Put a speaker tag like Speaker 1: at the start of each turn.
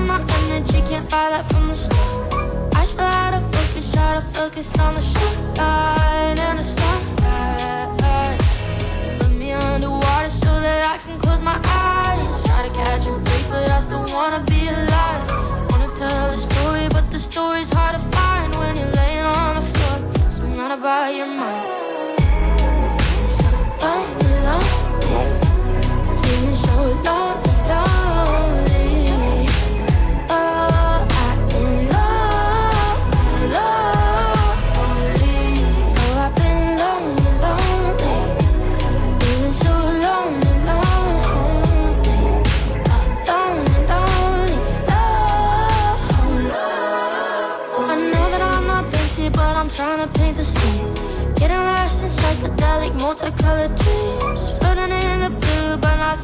Speaker 1: on my energy, can't buy that from the store I just out of focus, try to focus on the sunlight and the sunrise. Put me underwater so that I can close my eyes. Try to catch a break, but I still wanna be alive. Wanna tell a story, but the story's hard to find When you're laying on the floor, surrounded by your mind. So lonely, lonely, feeling so lonely. trying to paint the scene. Getting lost in psychedelic multicolored dreams. Floating in the blue but not